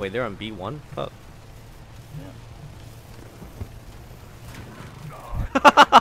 Wait, they're on B1? Fuck. Yeah.